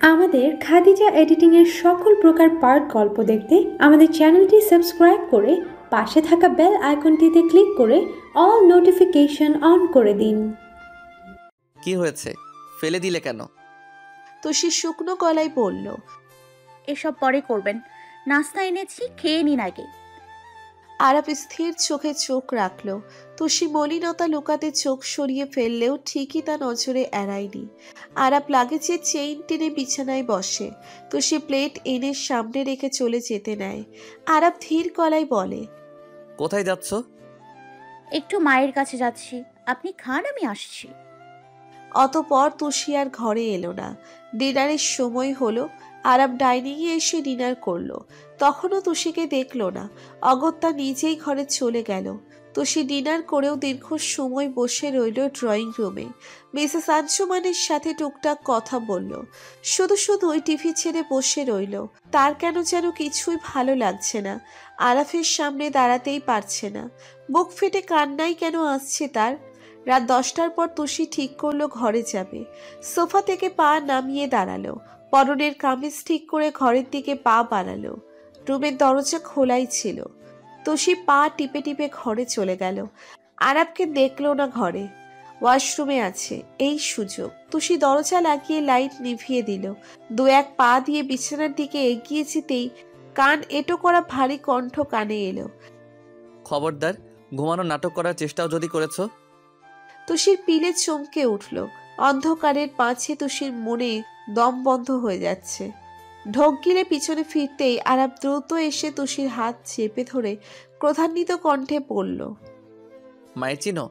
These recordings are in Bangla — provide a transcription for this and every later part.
আমাদের খাদিজা এডিটিংয়ের সকল প্রকার পার্ট গল্প দেখতে আমাদের চ্যানেলটি সাবস্ক্রাইব করে পাশে থাকা বেল আইকনটিতে ক্লিক করে অল নোটিফিকেশন অন করে দিন। কি হয়েছে? ফেলে দিলে কেন? তুষি শুকনো গলায় বলল এসব পরে করবেন। নাস্তা এনেছি খেয়ে নিন আগে। আরাপ স্থির চোখে চোখ রাখল। তুষি মলিনতা লুকাতে চোখ সরিয়ে ফেললেও ঠিকই তা নজরে এড়ায়নি। আরাপ লাগেজে চেইন টেনে বিছানায় বসে। তুষি প্লেট এনে সামনে রেখে চলে যেতে নেয়। আরাপ ধীর গলায় বলে কোথায় যাচ্ছ? একটু মায়ের কাছে যাচ্ছি। আপনি খান আমি আসছি। অতপর তুষি আর ঘরে এলো না। ডিনারের সময় হলো। আরাম ডাইনিংয়ে এসে ডিনার করল। তখনও তুষিকে দেখল না। অগত্যা নিজেই ঘরে চলে গেল। তুষি ডিনার করেও দীর্ঘ সময় বসে রইল ড্রয়িং রুমে। মিসেস আঞ্জুমানের সাথে টুকটাক কথা বলল। শুধু শুধুই টিভি ছেড়ে বসে রইল। তার কেন যেন কিছুই ভালো লাগছে না। আরাফের সামনে দাঁড়াতেই পারছে না। বুক ফেটে কান্নাই কেন আসছে তার? রাত দশটার পর তুষি ঠিক করল ঘরে যাবে। সোফা থেকে পা নামিয়ে দাঁড়াল। পরনের কামিজ ঠিক করে ঘরের দিকে পা বাড়ালো। রুমের দরজা খোলাই ছিল। তুষি পা টিপে টিপে ঘরে চলে গেল। আরাবকে দেখল না ঘরে। ওয়াশরুমে আছে এই সুযোগ। তুষি দরজা লাগিয়ে লাইট নিভিয়ে দিল। দু এক পা দিয়ে বিছানার দিকে এগিয়ে যেতেই কান এটো করা ভারী কণ্ঠ কানে এলো। খবরদার ঘুমানো নাটক করার চেষ্টাও যদি করেছ? তুষির পিলে চমকে উঠল। অন্ধকারের পাঁচে তুষির মনে দম বন্ধ হয়ে যাচ্ছে। ঢোক গিলে পিছনে ফিরতেই আরাব দ্রুত এসে তুষির হাত চেপে ধরে ক্রধান্বিত কণ্ঠে পড়ল মায়ের চিনো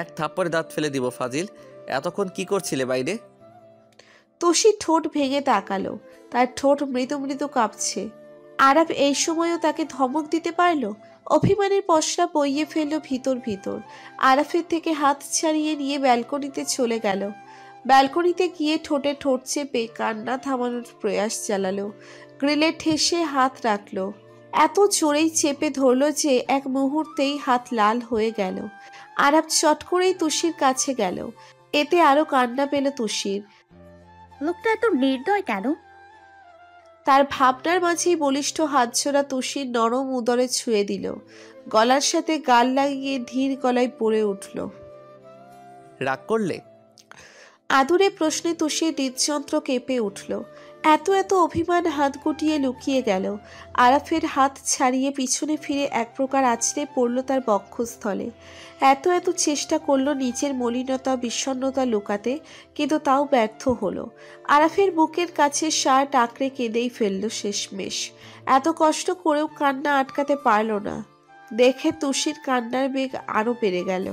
এক থাপ্পড়ে দাঁত ফেলে দিব ফাজিল। এতক্ষণ কি করছিলে বাইরে? তুষি ঠোঁট ভেঙে তাকালো তার ঠোঁট মৃদু মৃদু কাঁপছে। আরাব এই সময়ও তাকে ধমক দিতে পারল? অভিমানের পশরা বইয়ে ফেলল ভিতর ভিতর। আরাফের থেকে হাত ছাড়িয়ে নিয়ে ব্যালকনিতে চলে গেল। ব্যালকনিতে গিয়ে ঠোঁটে ঠোঁট চেপে কান্না থামানোর প্রয়াস চালালো। গ্রিলে ঠেসে হাত রাখল। এত জোরেই চেপে ধরল যে এক মুহূর্তেই হাত লাল হয়ে গেল। আরাব চট করেই তুষির কাছে গেল। এতে আরও কান্না পেল তুষির। লোকটা এত নির্দয় কেন? তার ভাবনার মাঝেই বলিষ্ঠ হাতছোড়া তুষির নরম উদরে ছুঁয়ে দিল। গলার সাথে গাল লাগিয়ে ধীর গলায় পড়ে উঠল। রাগ করলে? আদুরে প্রশ্নে তুষির হৃদযন্ত্র কেঁপে উঠল। এত এত অভিমান হাত গুটিয়ে লুকিয়ে গেল। আরাফের হাত ছাড়িয়ে পিছনে ফিরে এক প্রকার আছড়ে পড়ল তার বক্ষস্থলে। এত এত চেষ্টা করল নিজের মলিনতা বিষণ্নতা লুকাতে, কিন্তু তাও ব্যর্থ হলো। আরাফের বুকের কাছে শার্ট আঁকড়ে কেঁদেই ফেলল শেষমেশ। এত কষ্ট করেও কান্না আটকাতে পারল না। দেখে তুষির কান্নার বেগ আরও বেড়ে গেল।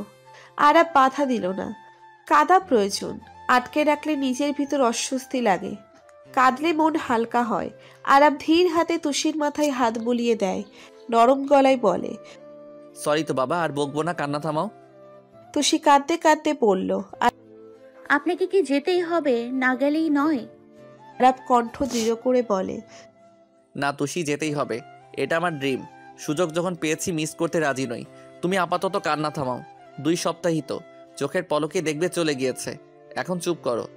আরাফ বাধা দিল না। কাদা প্রয়োজন। আটকে রাখলে নিজের ভিতর অস্বস্তি লাগে। কাঁদলে মন হালকা হয়। আরাব ধীর হাতে তুষির মাথায় হাত বুলিয়ে দেয়। নরম গলায় বলে সরি তো বাবা আর বকবো না কান্না থামাও। তুষি কাঁদতে কাঁদতে বলল আপনাকে কি যেতেই হবে না গেলেই নয়? আরাব কণ্ঠ দৃঢ় করে বলে না তুষি যেতেই হবে। এটা আমার ড্রিম। সুযোগ যখন পেয়েছি মিস করতে রাজি নই। তুমি আপাতত কান্না থামাও। দুই সপ্তাহই তো। চোখের পলকে দেখবে চলে গিয়েছে। এখন চুপ করো।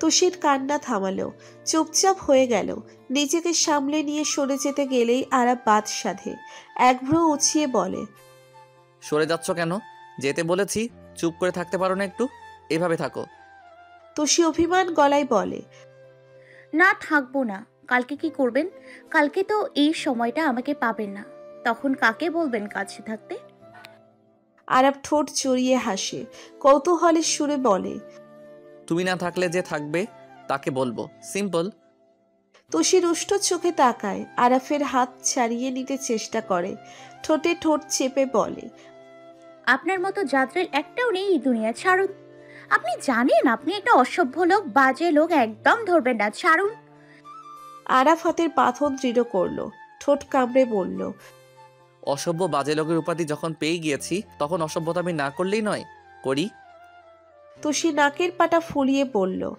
তুষির কান্না থামালো চুপচাপ হয়ে গেল। নিজেকে সামলে নিয়ে সরে যেতে গেলেই আরাব বাদ সাধে। এক ভ্রু উছিয়ে বলে সরে যাচ্ছ কেন? যেতে বলেছি চুপ করে থাকতে পারো না একটু। এভাবে থাকো। তুষি অভিমান গলায় বলে না থাকব না কালকে কি করবেন? কালকে তো এই সময়টা আমাকে পাবেন না। তখন কাকে বলবেন কাছে থাকতে? আরাব ঠোঁট চড়িয়ে হাসে কৌতূহলের সুরে বলে তুমি না থাকলে যে থাকবে তাকে বলব। সিম্পল। তুষি রুষ্ট চোখে তাকায় আরাফের হাত ছাড়িয়ে নিতে চেষ্টা করে। ঠোঁটে ঠোঁট চেপে বলে আপনার মতো যাত্রীর একটাও নেই এই দুনিয়া ছাড়ুন। আপনি জানেন আপনি একটা অসভ্য লোক বাজে লোক একদম ধরবেন না ছাড়ুন। আরাফ হাতের পাথর দৃঢ় করল ঠোঁট কামড়ে বলল অসভ্য বাজে লোকের উপাধি যখন পেয়ে গিয়েছি তখন অসভ্যতা আমি না করলেই নয় করি। তুষি নাকের পাটা ফুলিয়ে বলল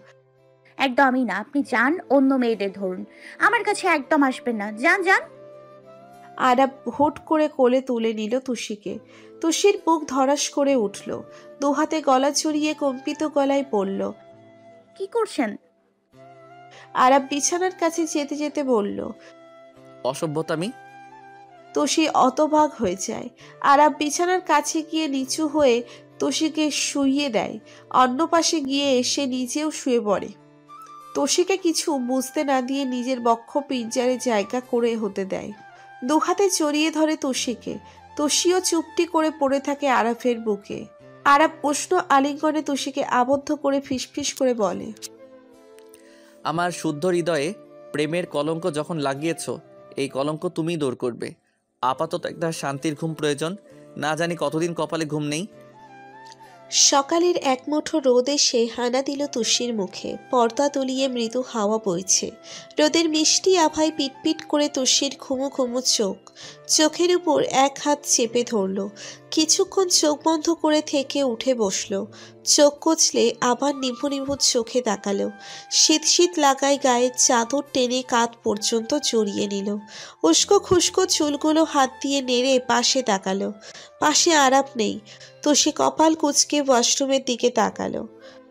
একদমই না আপনি যান অন্য মেয়েদের ধরুন। আমার কাছে একদম আসবেন না। যান যান। আরাব হুট করে কোলে তুলে নিল তুষিকে। তুষির বুক ধরাস করে উঠল। দুহাতে গলা চড়িয়ে কম্পিত গলায় বলল কি করছেন? আরাব বিছানার কাছে যেতে যেতে বলল অসভ্যতামি তোষি অতভাগ হয়ে যায়। আরাব বিছানার কাছে গিয়ে নিচু হয়ে তোষিকে শুইয়ে দেয়। অন্য পাশে গিয়ে সে নিজেও শুয়ে পড়ে। তোষিকে কিছু বুঝতে না দিয়ে নিজের বক্ষ পিঞ্জারে জায়গা করে হতে দেয়। দুহাতে জড়িয়ে ধরে তোষিকে। তোষিও চুপটি করে পড়ে থাকে আরাফের বুকে। আরাফ উষ্ণ আলিঙ্গনে তোষিকে আবদ্ধ করে ফিসফিস করে বলে, আমার শুদ্ধ হৃদয়ে প্রেমের কলঙ্ক যখন লাগিয়েছ, এই কলঙ্ক তুমি দূর করবে। আপাতত একটা শান্তির ঘুম প্রয়োজন। না জানি কতদিন কপালে ঘুম নেই। সকালের এক মুঠো রোদ এসে হানা দিল তুষির মুখে। পর্দা তলিয়ে মৃদু হাওয়া বইছে। রোদের মিষ্টি আভায় পিটপিট করে তুষির ঘুমো ঘুমো চোখ। চোখের উপর এক হাত চেপে ধরল। কিছুক্ষণ চোখ বন্ধ করে থেকে উঠে বসল। চোখ কচলে আবার নিভু নিভু চোখে তাকালো। শীত শীত লাগায় গায়ে চাদর টেনে কাঁধ পর্যন্ত জড়িয়ে নিল। উস্কো খুস্কো চুলগুলো হাত দিয়ে নেড়ে পাশে তাকালো। পাশে আরাপ নেই। তো সে কপাল কুচকে ওয়াশরুমের দিকে তাকালো।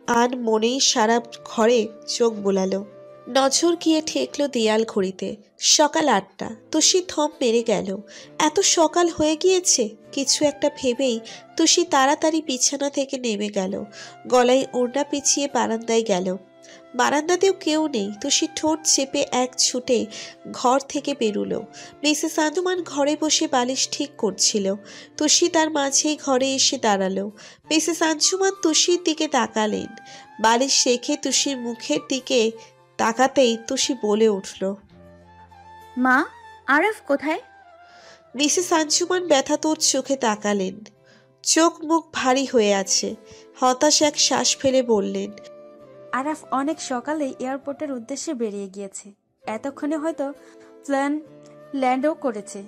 আন মনেই সারা ঘরে চোখ বোলালো। নজর গিয়ে ঠেকলো দেয়াল ঘড়িতে। সকাল আটটা। তুষি থম মেরে গেল। এত সকাল হয়ে গিয়েছে, কিছু একটা ভেবেই তুষি তাড়াতাড়ি বিছানা থেকে নেমে গেল। গলায় ওড়না পিছিয়ে বারান্দায় গেল। বারান্দাতেও কেউ নেই তুষি ঠোঁট চেপে এক ছুটে ঘর থেকে বেরুলো। মিসেস আনুমান ঘরে বসে বালিশ ঠিক করছিল। তুষি তার মাঝেই ঘরে এসে দাঁড়াল। মিসেস আঞ্জুমান তুষির দিকে তাকালেন। বালিশ রেখে তুষির মুখের দিকে তাকাতেই তুষি বলে উঠল মা আরফ কোথায়? মিসেস আঞ্জুমান ব্যথা তোর চোখে তাকালেন। চোখ মুখ ভারী হয়ে আছে। হতাশ এক শ্বাস ফেলে বললেন আরাফ অনেক সকালে এয়ারপোর্টের উদ্দেশ্যে বেরিয়ে গিয়েছে। এতক্ষণে হয়তো প্ল্যান ল্যান্ডও করেছে।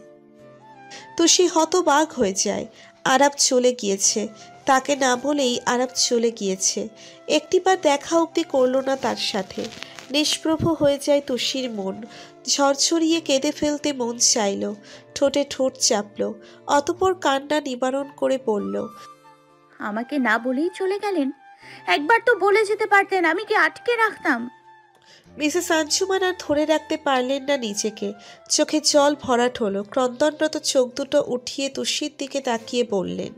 তুষি হতবাক হয়ে যায়। আরব চলে গিয়েছে। তাকে না বলেই আরব চলে গিয়েছে। একটিবার দেখা অবধি করল না তার সাথে। নিষ্প্রভ হয়ে যায় তুষির মন। ঝরঝরিয়ে কেঁদে ফেলতে মন চাইল। ঠোঁটে ঠোঁট চাপল। অতপর কান্না নিবারণ করে পড়ল আমাকে না বলেই চলে গেলেন? একবার তো বলে যেতে পারতেন আমি কি আটকে রাখতাম? মিসেস আঞ্চুমান আর ধরে রাখতে পারলেন না নিজেকে। চোখে জল ভরাট হলো ক্রন্দনরত চোখ দুটো উঠিয়ে তুষির দিকে তাকিয়ে বললেন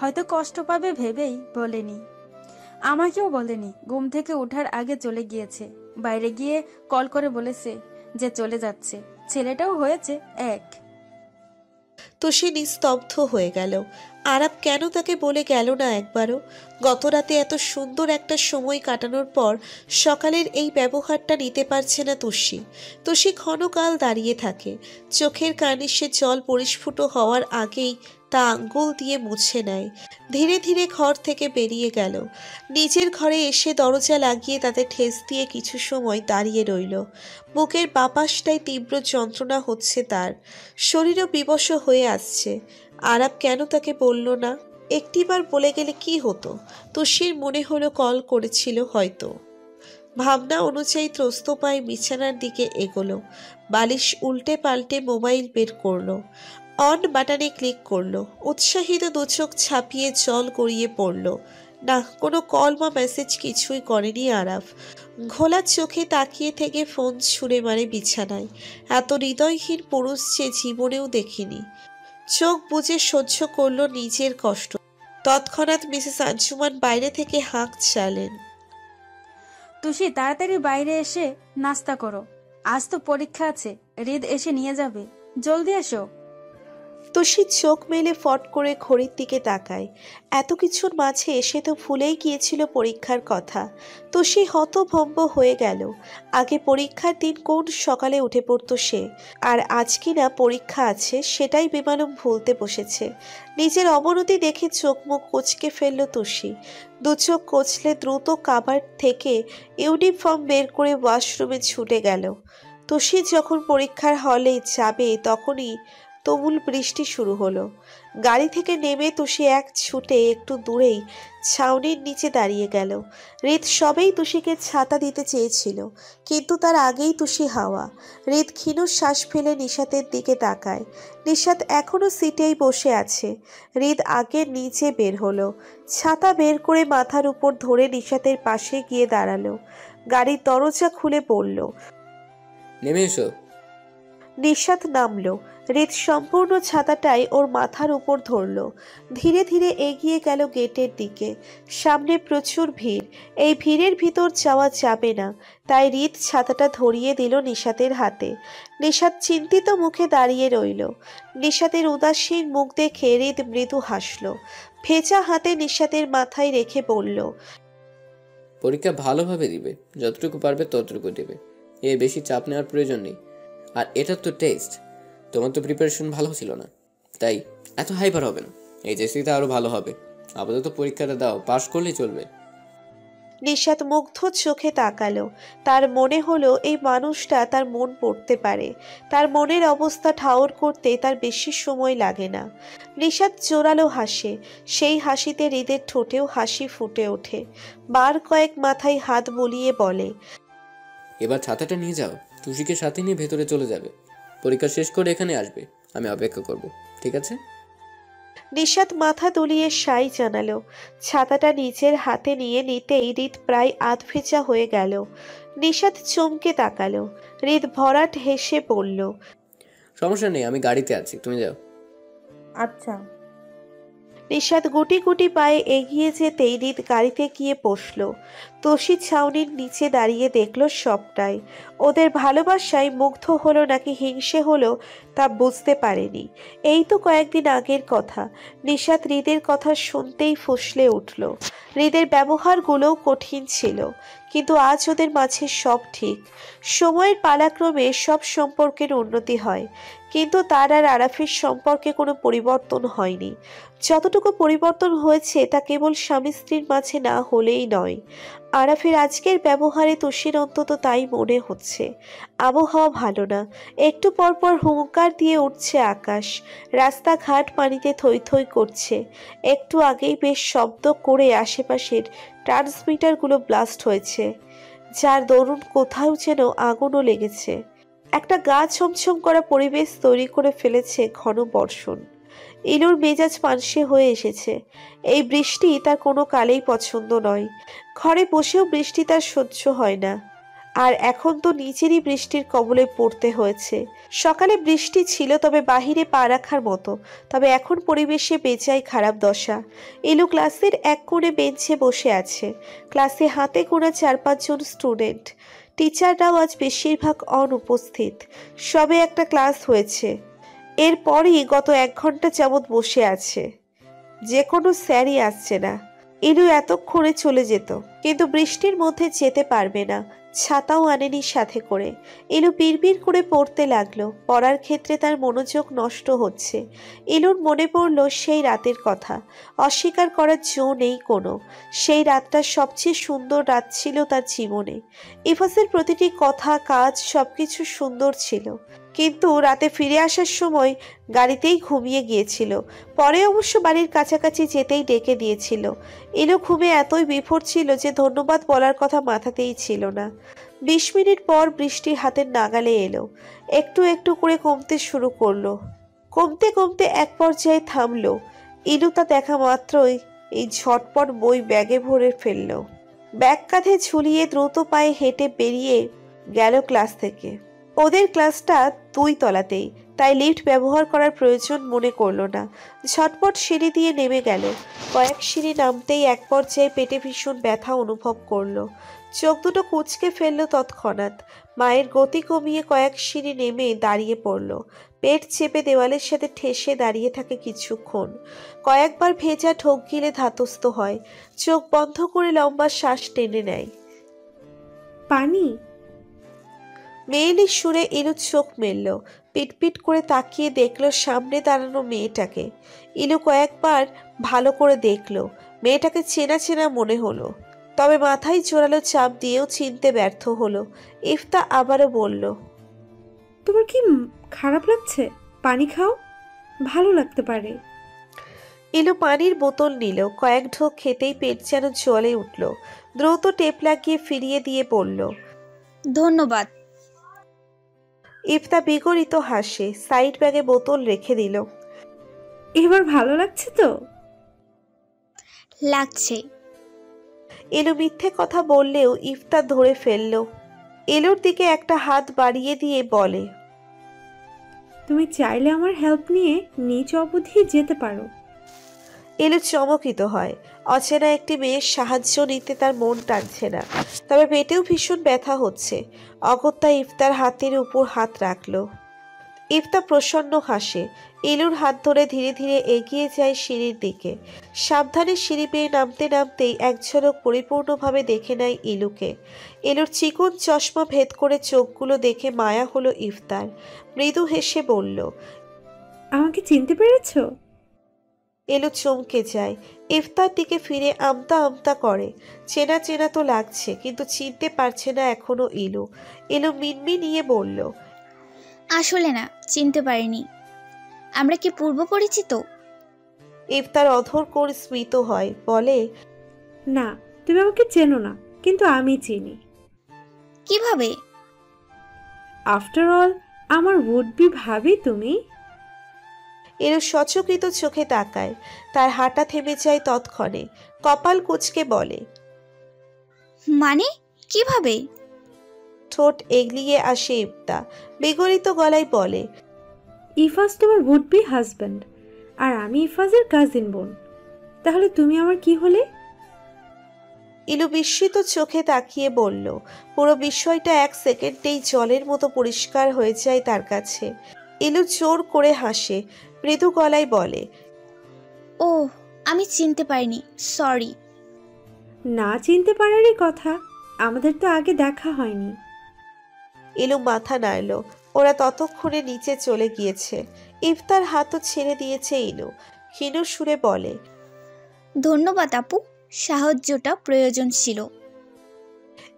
হয়তো কষ্ট পাবে ভেবেই বলেনি। আমাকেও বলেনি ঘুম থেকে ওঠার আগে চলে গিয়েছে। বাইরে গিয়ে কল করে বলেছে যে চলে যাচ্ছে। ছেলেটাও হয়েছে এক। তুষি নিস্তব্ধ হয়ে গেল। আরাব কেন তাকে বলে গেল না একবারও? গত রাতে এত সুন্দর একটা সময় কাটানোর পর সকালের এই ব্যবহারটা নিতে পারছে না তুষি তুষি ক্ষণকাল দাঁড়িয়ে থাকে। চোখের কানে সে জল পরিস্ফুট হওয়ার আগেই তা আঙ্গুল দিয়ে মুছে নেয়। ধীরে ধীরে ঘর থেকে বেরিয়ে গেল। নিজের ঘরে এসে দরজা লাগিয়ে তাতে ঠেস দিয়ে কিছু সময় দাঁড়িয়ে রইল। বুকের বাপাসটায় তীব্র যন্ত্রণা হচ্ছে তার। শরীরও বিবশ হয়ে আসছে। আরাব কেন তাকে বলল না? একটিবার বলে গেলে কি হতো? তুষির মনে হলো কল করেছিল হয়তো। ভাবনা অনুযায়ী ত্রস্ত পায়ে বিছানার দিকে এগোলো। বালিশ উল্টে পাল্টে মোবাইল বের করল। অন বাটনে ক্লিক করল। উৎসাহিত দুচোখ ছাপিয়ে জল গড়িয়ে পড়ল। না, কোনো কল বা মেসেজ কিছুই করেনি আরাফ। ঘোলা চোখে তাকিয়ে থেকে ফোন ছুঁড়ে মারে বিছানায়। এত হৃদয়হীন পুরুষ যে জীবনেও দেখিনি। চোখ বুজে সহ্য করল নিজের কষ্ট। তৎক্ষণাৎ মিসেস আঞ্জুমান বাইরে থেকে হাঁক চালেন। তুষি, তাড়াতাড়ি বাইরে এসে নাস্তা করো। আজ তো পরীক্ষা আছে। হৃদ এসে নিয়ে যাবে। জলদি এসো। তুষি চোখ মেলে ফট করে ঘড়ির দিকে তাকায়। এত কিছুর মাঝে এসে তো ভুলেই গিয়েছিল পরীক্ষার কথা। তুষি হতভম্ব হয়ে গেল। আগে পরীক্ষার দিন কোন সকালে উঠে পড়তো সে? আর আজ কিনা পরীক্ষা আছে সেটাই বেমালুম ভুলতে বসেছে। নিজের অবনতি দেখে চোখ মুখ কোচকে ফেলল তুষি। দু চোখ কচলে দ্রুত কাবার থেকে ইউনিফর্ম বের করে ওয়াশরুমে ছুটে গেল। তুষি যখন পরীক্ষার হলে যাবে তখনই তুমুল বৃষ্টি শুরু হলো। গাড়ি থেকে নেমে তুষি এক ছুটে একটু দূরেই ছাউনির নিচে দাঁড়িয়ে গেল। হৃদ সবেই তুষিকে ছাতা দিতে চেয়েছিল, কিন্তু তার আগেই তুষি হাওয়া। হৃদ ক্ষীণ শ্বাস ফেলে নিশাতের দিকে তাকায়। নিশাত এখনও সিটেই বসে আছে। হৃদ আগে নিচে বের হলো, ছাতা বের করে মাথার উপর ধরে নিশাতের পাশে গিয়ে দাঁড়াল। গাড়ির দরজা খুলে পড়ল নেমে এসো। নিঃস্বাদ নামলো। হৃদ সম্পূর্ণ ছাতাটাই ওর মাথার উপর ধরল। ধীরে ধীরে এগিয়ে গেল গেটের দিকে। সামনে প্রচুর ভিড়। এই ভিড়ের ভিতর যাওয়া যাবে না। তাই হৃদ ছাতাটা ধরিয়ে দিল নিশাতের হাতে। নিশাত চিন্তিত মুখে দাঁড়িয়ে রইল। নিশাতের উদাসীন মুখ দেখে হৃদ মৃদু হাসল। ভেজা হাতে নিশাতের মাথায় রেখে বলল, পরীক্ষা ভালোভাবে দিবে। যতটুকু পারবে ততটুকু দেবে। এ বেশি চাপ নেওয়ার প্রয়োজন নেই। আর এটা তো টেস্ট তোমার তো প্রিপারেশন ভালো ছিল না। তাই এত হাইপার হবে না। এইচএসসিতে আরও ভালো হবে। আপাতত পরীক্ষাটা দাও পাশ করলেই চলবে। নিশাত মুগ্ধ চোখে তাকালো। তার মনে হলো এই মানুষটা তার মন পড়তে পারে। তার মনের অবস্থা ঠাউর করতে তার বেশি সময় লাগে না। নিশাত জোরালো হাসে। সেই হাসিতে হৃদের ঠোঁটেও হাসি ফুটে ওঠে। বার কয়েক মাথায় হাত বলিয়ে বলে এবার ছাতাটা নিয়ে যাও। তুষিকে সাথে নিয়ে ভেতরে চলে যাবে। পরীক্ষা শেষ করে এখানে আসবে। আমি অপেক্ষা করব ঠিক আছে? নিশাত মাথা দুলিয়ে সাই জানালো। ছাতাটা নিজের হাতে নিয়ে নিতেই হৃদ প্রায় আধ ভেজা হয়ে গেল। নিশাত চমকে তাকালো। হৃদ ভরাট হেসে পড়ল সমস্যা নেই আমি গাড়িতে আছি তুমি যাও। আচ্ছা। নিশাত গুটি গুটি পায়ে এগিয়ে যেতেই হৃদ গাড়িতে গিয়ে বসল। তোষি ছাউনির নিচে দাঁড়িয়ে দেখল সবটাই। ওদের ভালোবাসায় মুগ্ধ হলো নাকি হিংসে হলো তা বুঝতে পারেনি। এই তো কয়েকদিন আগের কথা। নিশাত হৃদের কথা শুনতেই ফুসলে উঠল। হৃদের ব্যবহারগুলোও কঠিন ছিল, কিন্তু আজ ওদের মাঝে সব ঠিক। সময়ের পালাক্রমে সব সম্পর্কের উন্নতি হয়, কিন্তু তার আর আরাফের সম্পর্কে কোনো পরিবর্তন হয়নি। যতটুকু পরিবর্তন হয়েছে তা কেবল স্বামী স্ত্রীর মাঝে না হলেই নয়। আরাফের আজকের ব্যবহারে তুষির অন্তত তাই মনে হচ্ছে। আবহাওয়া ভালো না। একটু পর পর হুঙ্কার দিয়ে উঠছে আকাশ। রাস্তাঘাট পানিতে থই থই করছে। একটু আগেই বেশ শব্দ করে আশেপাশের ট্রান্সমিটারগুলো ব্লাস্ট হয়েছে। যার দরুন কোথাও যেন আগুনও লেগেছে। একটা গা ছমছম করা পরিবেশ তৈরি করে ফেলেছে ঘন বর্ষণ। ইলুর মেজাজ পানসে হয়ে এসেছে। এই বৃষ্টি তার কোনো কালেই পছন্দ নয়। ঘরে বসেও বৃষ্টি তার সহ্য হয় না। আর এখন তো নিচেরই বৃষ্টির কবলে পড়তে হয়েছে। সকালে বৃষ্টি ছিল তবে বাহিরে পা রাখার মতো, তবে এখন পরিবেশে বেজায় খারাপ দশা। ইলু ক্লাসের এক কোণে বেঞ্চে বসে আছে। ক্লাসে হাতে গোনা চার পাঁচজন স্টুডেন্ট। টিচাররাও আজ বেশিরভাগ অনুপস্থিত। সবে একটা ক্লাস হয়েছে। এরপরই গত এক ঘণ্টা যাবৎ বসে আছে। যে কোনো স্যারই আসছে না। ইলু এতক্ষণে চলে যেত, কিন্তু বৃষ্টির মধ্যে যেতে পারবে না। ছাতাও আনেনি সাথে করে। ইলু বিড়বিড় করে পড়তে লাগল। পড়ার ক্ষেত্রে তার মনোযোগ নষ্ট হচ্ছে। ইলুর মনে পড়ল সেই রাতের কথা। অস্বীকার করার জো নেই কোনো। সেই রাতটা সবচেয়ে সুন্দর রাত ছিল তার জীবনে। ইফাসের প্রতিটি কথা, কাজ, সবকিছু সুন্দর ছিল। কিন্তু রাতে ফিরে আসার সময় গাড়িতেই ঘুমিয়ে গিয়েছিল। পরে অবশ্য বাড়ির কাছাকাছি যেতেই ডেকে দিয়েছিল। এলো ঘুমে এতই বিফোর ছিল যে ধন্যবাদ বলার কথা মাথাতেই ছিল না। বিশ মিনিট পর বৃষ্টি হাতের নাগালে এলো। একটু একটু করে কমতে শুরু করল। কমতে কমতে এক পর্যায়ে থামলো। ইলু তা দেখা মাত্রই এই ঝটপট বই ব্যাগে ভরে ফেলল। ব্যাগ কাঁধে ঝুলিয়ে দ্রুত পায়ে হেঁটে বেরিয়ে গেল ক্লাস থেকে। ওদের ক্লাসটা দুই তলাতেই। তাই লিফট ব্যবহার করার প্রয়োজন মনে করল না। ঝটপট সিঁড়ি দিয়ে নেমে গেল। কয়েক সিঁড়ি নামতেই এক পর্যায়ে পেটে ভীষণ ব্যথা অনুভব করল। চোখ দুটো কুচকে ফেলল তৎক্ষণাৎ। মায়ের গতি কমিয়ে কয়েক সিঁড়ি নেমে দাঁড়িয়ে পড়ল। পেট চেপে দেওয়ালের সাথে ঠেসে দাঁড়িয়ে থাকে কিছুক্ষণ। কয়েকবার ভেজা ঠোক গিলে ধাতস্থ হয়। চোখ বন্ধ করে লম্বা শ্বাস টেনে নেয়। পানি মেয়েলি সুরে ইলু চোখ মেলল। পিটপিট করে তাকিয়ে দেখল সামনে দাঁড়ানো মেয়েটাকে। ইলু কয়েকবার ভালো করে দেখল। মেয়েটাকে চেনা চেনা মনে হলো। তবে মাথায় জোরালো চাপ দিয়েও চিনতে ব্যর্থ হলো। ইফতা আবারও বলল তোমার কি খারাপ লাগছে? পানি খাও। ভালো লাগতে পারে। ইলু পানির বোতল নিল। কয়েক ঢোক খেতেই পেট যেন জলে উঠল। দ্রুত টেপ লাগিয়ে ফিরিয়ে দিয়ে বলল ধন্যবাদ। ইফতা বিগড়িত হাসে সাইড ব্যাগে বোতল রেখে দিল। এবার ভালো লাগছে তো? লাগছে। এলু মিথ্যে কথা বললেও ইফতা ধরে ফেলল। এলুর দিকে একটা হাত বাড়িয়ে দিয়ে বলে তুমি চাইলে আমার হেল্প নিয়ে নিচ অবধি যেতে পারো। এলু চমকিত হয়। অচেনা একটি মেয়ের সাহায্য নিতে তার মন টানছে না। তবে পেটেও ভীষণ ব্যথা হচ্ছে। অগত্যা ইফতার হাতের উপর হাত রাখল। ইফতা প্রসন্ন হাসে। ইলুর হাত ধরে ধীরে ধীরে এগিয়ে যায় সিঁড়ির দিকে। সাবধানে সিঁড়ি বেয়ে নামতে নামতেই এক ঝলক পরিপূর্ণভাবে দেখে নেয় ইলুকে। ইলুর চিকন চশমা ভেদ করে চোখগুলো দেখে মায়া হলো ইফতার। মৃদু হেসে বলল, আমাকে চিনতে পেরেছ? এলো চমকে যায়। ইফতার দিকে ফিরে আমতা আমতা করে। চেনা চেনা তো লাগছে কিন্তু চিনতে পারছে না এখনও এলো এলো মিনমি নিয়ে বলল আসলে না চিনতে পারিনি। আমরা কি পূর্ব পরিচিত? ইফতার অধর করে স্মিত হয় বলে না তুমি আমাকে চেনো না কিন্তু আমি চিনি। কীভাবে? আফটার অল আমার উড বি ভাবি তুমি? এলো সচকিত চোখে তাকায়। তার হাঁটা থেমে যায় তৎক্ষণে। কপাল কুচকে বলে মানে? কীভাবে? ঠোঁট এগলিয়ে আসে ইফতা। বিগলিত গলায় বলে ইফাজ তোমার উড বি হাজব্যান্ড আর আমি ইফাজের কাজিন বোন। তাহলে তুমি আমার কি হলে? ইলু বিস্মিত চোখে তাকিয়ে বলল পুরো বিষয়টা এক সেকেন্ডেই জলের মতো পরিষ্কার হয়ে যায় তার কাছে। ইলু জোর করে হাসে মৃদু গলায় বলে ও আমি চিনতে পারিনি সরি। না চিনতে পারারই কথা আমাদের তো আগে দেখা হয়নি। ইলু মাথা নাড়ল ওরা ততক্ষণে নিচে চলে গিয়েছে। ইফতার হাতও ছেড়ে দিয়েছে ইলু। ক্ষীণ সুরে বলে ধন্যবাদ আপু সাহায্যটা প্রয়োজন ছিল।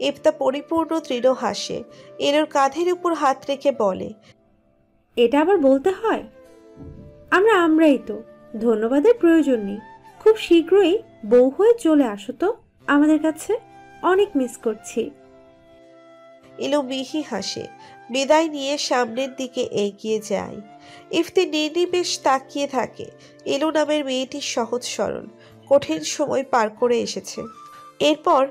ইফতা পরিপূর্ণ দৃঢ় হাসে। ইলুর কাঁধের উপর হাত রেখে বলে এটা আবার বলতে হয়? আমরা আমরাই তো। ধন্যবাদের প্রয়োজন নেই। খুব শীঘ্রই বউ হয়ে চলে আসো তো আমাদের কাছে। অনেক মিস করছি। ইলু মিহি হাসে। বিদায় নিয়ে সামনের দিকে এগিয়ে যায়। ইফতি নির্নিমেষ তাকিয়ে থাকে। ইলু নামের মেয়েটি সহজ সরল কঠিন সময় পার করে এসেছে। এরপর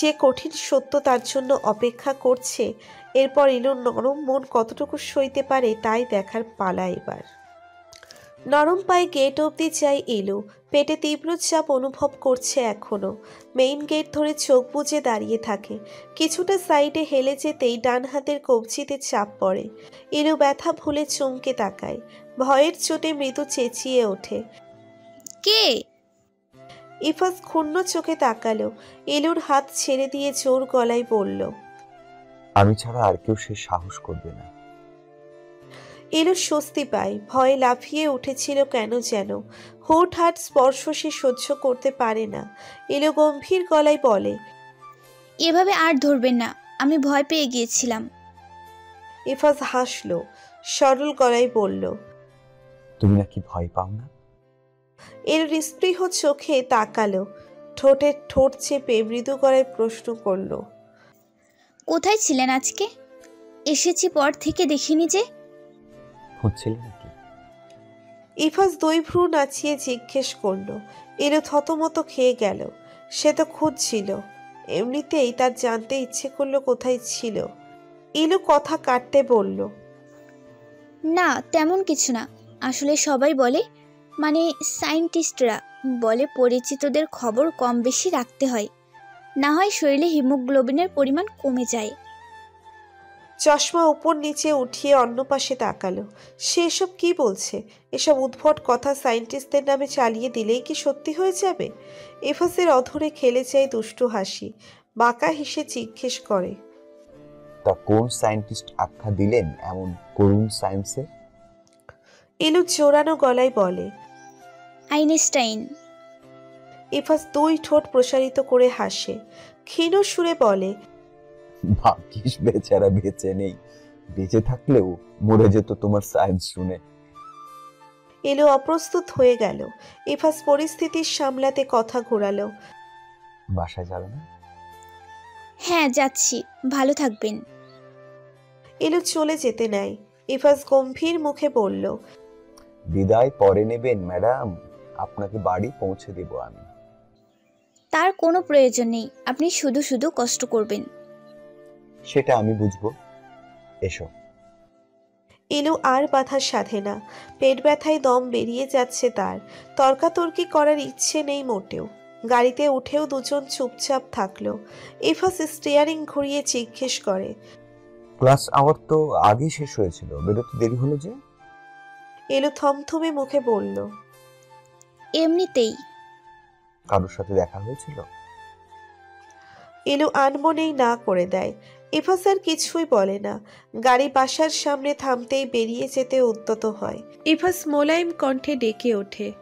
যে কঠিন সত্য তার জন্য অপেক্ষা করছে, এরপর ইলুর নরম মন কতটুকু সইতে পারে তাই দেখার পালা এবার। নরম পায়ে গেট অবধি যায় এলো। পেটে তীব্র চাপ অনুভব করছে এখনও। মেইন গেট ধরে চোখ বুজে দাঁড়িয়ে থাকে। কিছুটা সাইডে হেলে যেতেই ডান হাতের কবজিতে চাপ পড়ে। এলো ব্যথা ভুলে চমকে তাকায়। ভয়ের চোটে মৃদু চেঁচিয়ে ওঠে। কে? ইফাস ক্ষুণ্ণ চোখে তাকালো। এলুর হাত ছেড়ে দিয়ে জোর গলায় বলল আমি ছাড়া আর কেউ সে সাহস করবে না। ইলু স্বস্তি পায় ভয়ে লাফিয়ে উঠেছিল কেন যেন? হুট হাট স্পর্শ সে সহ্য করতে পারে না। এলো গম্ভীর গলায় বলে এভাবে আর ধরবেন না আমি ভয় পেয়ে গিয়েছিলাম। ইফাজ হাসলো সরল গলায় বলল তুমি নাকি ভয় পাও না? এর নিস্পৃহ চোখে তাকালো ঠোঁটের ঠোঁট চেপে মৃদু গলায় প্রশ্ন করল কোথায় ছিলেন আজকে? এসেছি পর থেকে দেখিনি যে হচ্ছিলে নাকি? ইফাজ দুই ভ্রু নাচিয়ে জিজ্ঞেস করল এলো থতমত খেয়ে গেল। সে তো খুঁজছিল এমনিতেই তার জানতে ইচ্ছে করল কোথায় ছিল। ইলু কথা কাটতে বলল না তেমন কিছু না। আসলে সবাই বলে মানে সায়েন্টিস্টরা বলে পরিচিতদের খবর কম বেশি রাখতে হয়। না হয় শরীরে হিমোগ্লোবিনের পরিমাণ কমে যায়। চশমা উপর নিচে উঠিয়ে অন্য পাশে তাকালো। সে এসব কি বলছে? এসব উদ্ভট কথা সায়েন্টিস্টদের নামে চালিয়ে দিলেই কি সত্যি হয়ে যাবে? এফাসের অধরে খেলে যায় দুষ্টু হাসি। বাঁকা হেসে জিজ্ঞেস করে তা কোন সায়েন্টিস্ট আখ্যা দিলেন এমন করুণ সায়েন্সে? ইলু চোরানো গলায় বলে আইনস্টাইন। এফাস দুই ঠোঁট প্রসারিত করে হাসে। ক্ষীণ সুরে বলে ভাগ্যিস বেচারা বেঁচে নেই। বেঁচে থাকলেও মরে যেত তোমার সায়েন্স শুনে। এলো অপ্রস্তুত হয়ে গেল। ইফাস পরিস্থিতির সামলাতে কথা ঘোরালো। বাসায় যাবে না? হ্যাঁ যাচ্ছি। ভালো থাকবেন। এলো চলে যেতে নেয় ইফাস গম্ভীর মুখে বলল বিদায় পরে নেবেন ম্যাডাম। আপনাকে বাড়ি পৌঁছে দেব আমি। তার কোনো প্রয়োজন নেই। আপনি শুধু শুধু কষ্ট করবেন। সেটা আমি বুঝব। এসো। ইলু আর বাধা সাধে না। পেট ব্যথায় দম বেরিয়ে যাচ্ছে তার। তর্কাতর্কি করার ইচ্ছে নেই মোটেও। গাড়িতে উঠেও দুজন চুপচাপ থাকল। ইফাস স্টিয়ারিং ঘুরিয়ে জিজ্ঞেস করে ক্লাস আওয়ার তো আগেই শেষ হয়েছিল। বেরোতে দেরি হলো যে? এলু থমথমে মুখে বলল এমনিতেই। কারোর সাথে দেখা হয়েছিল? এলু আনমনেই না করে দেয়। ইফাস আর কিছুই বলে না। গাড়ি বাসার সামনে থামতেই বেরিয়ে যেতে উদ্যত হয়। এফাস মোলায়েম কণ্ঠে ডেকে ওঠে।